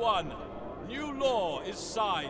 everyone. New law is signed.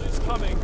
is coming.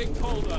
Getting colder.